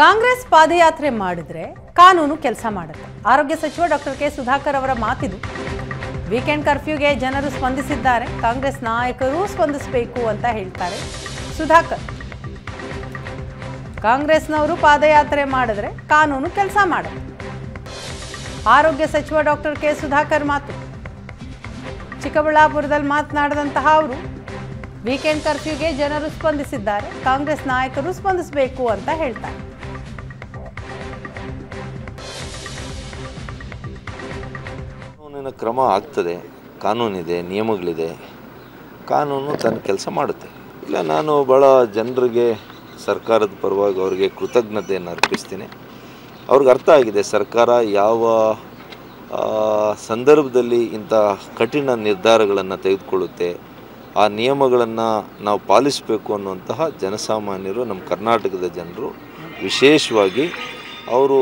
ಕಾಂಗ್ರೆಸ್ ಪಾದಯಾತ್ರೆ ಮಾಡಿದ್ರೆ ಕಾನೂನು ಕೆಲಸ ಮಾಡುತ್ತೆ. ಆರೋಗ್ಯ ಸಚಿವ ಡಾಕ್ಟರ್ ಕೆ ಸುಧಾಕರ್ ಅವರ ಮಾತಿದು, ವೀಕೆಂಡ್ ಕರ್ಫ್ಯೂಗೆ ಜನರು ಸ್ಪಂದಿಸಿದ್ದಾರೆ, ಕಾಂಗ್ರೆಸ್ ನಾಯಕರು ಸ್ಪಂದಿಸಬೇಕು ಅಂತ ಹೇಳ್ತಾರೆ ಸುಧಾಕರ್. ಕಾಂಗ್ರೆಸ್ನವರು ಪಾದಯಾತ್ರೆ ಮಾಡಿದ್ರೆ ಕಾನೂನು ಕೆಲಸ ಮಾಡುತ್ತೆ. ಆರೋಗ್ಯ ಸಚಿವ ಡಾಕ್ಟರ್ ಕೆ ಸುಧಾಕರ್ ಮಾತು, ಚಿಕ್ಕಬಳ್ಳಾಪುರದಲ್ಲಿ ಮಾತನಾಡಿದಂತಹ ಅವರು, ವೀಕೆಂಡ್ ಕರ್ಫ್ಯೂಗೆ ಜನರು ಸ್ಪಂದಿಸಿದ್ದಾರೆ, ಕಾಂಗ್ರೆಸ್ ನಾಯಕರು ಸ್ಪಂದಿಸಬೇಕು ಅಂತ ಹೇಳ್ತಾರೆ. ಕಾನೂನಿನ ಕ್ರಮ ಆಗ್ತದೆ, ಕಾನೂನಿದೆ, ನಿಯಮಗಳಿದೆ. ಕಾನೂನು ತನ್ನ ಕೆಲಸ ಮಾಡುತ್ತೆ. ಇಲ್ಲ, ನಾನು ಭಾಳ ಜನರಿಗೆ, ಸರ್ಕಾರದ ಪರವಾಗಿ ಅವರಿಗೆ ಕೃತಜ್ಞತೆಯನ್ನು ಅರ್ಪಿಸ್ತೀನಿ. ಅವ್ರಿಗೆ ಅರ್ಥ ಆಗಿದೆ, ಸರ್ಕಾರ ಯಾವ ಸಂದರ್ಭದಲ್ಲಿ ಇಂಥ ಕಠಿಣ ನಿರ್ಧಾರಗಳನ್ನು ತೆಗೆದುಕೊಳ್ಳುತ್ತೆ, ಆ ನಿಯಮಗಳನ್ನು ನಾವು ಪಾಲಿಸಬೇಕು ಅನ್ನುವಂತಹ ಜನಸಾಮಾನ್ಯರು, ನಮ್ಮ ಕರ್ನಾಟಕದ ಜನರು ವಿಶೇಷವಾಗಿ ಅವರು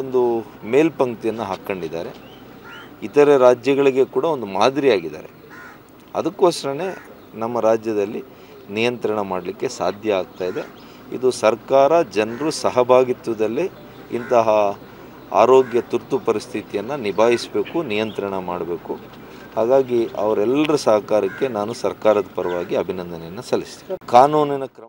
ಒಂದು ಮೇಲ್ಪಂಕ್ತಿಯನ್ನು ಹಾಕ್ಕೊಂಡಿದ್ದಾರೆ. ಇತರೆ ರಾಜ್ಯಗಳಿಗೆ ಕೂಡ ಒಂದು ಮಾದರಿಯಾಗಿದ್ದಾರೆ. ಅದಕ್ಕೋಸ್ಕರನೇ ನಮ್ಮ ರಾಜ್ಯದಲ್ಲಿ ನಿಯಂತ್ರಣ ಮಾಡಲಿಕ್ಕೆ ಸಾಧ್ಯ ಆಗ್ತಾ ಇದೆ. ಇದು ಸರ್ಕಾರ, ಜನರು ಸಹಭಾಗಿತ್ವದಲ್ಲಿ ಇಂತಹ ಆರೋಗ್ಯ ತುರ್ತು ಪರಿಸ್ಥಿತಿಯನ್ನು ನಿಭಾಯಿಸಬೇಕು, ನಿಯಂತ್ರಣ ಮಾಡಬೇಕು. ಹಾಗಾಗಿ ಅವರೆಲ್ಲರ ಸಹಕಾರಕ್ಕೆ ನಾನು ಸರ್ಕಾರದ ಪರವಾಗಿ ಅಭಿನಂದನೆಯನ್ನು ಸಲ್ಲಿಸ್ತೀನಿ. ಕಾನೂನಿನ ಕ್ರಮ